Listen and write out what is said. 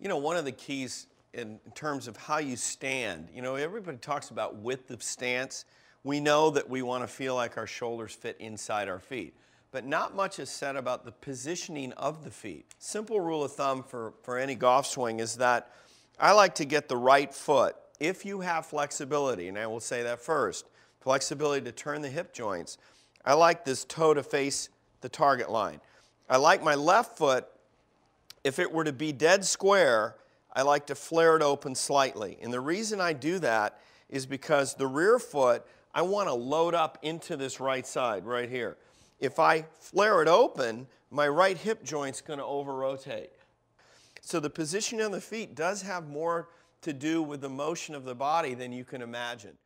You know, one of the keys in, terms of how you stand, you know, everybody talks about width of stance. We know that we want to feel like our shoulders fit inside our feet, but not much is said about the positioning of the feet. Simple rule of thumb for, for any golf swing is that I like to get the right foot, if you have flexibility, and I will say that first, flexibility to turn the hip joints, I like this toe to face the target line. I like my left foot if it were to be dead square, I like to flare it open slightly. And the reason I do that is because the rear foot, I want to load up into this right side right here. If I flare it open, my right hip joint's going to over-rotate. So the position of the feet does have more to do with the motion of the body than you can imagine.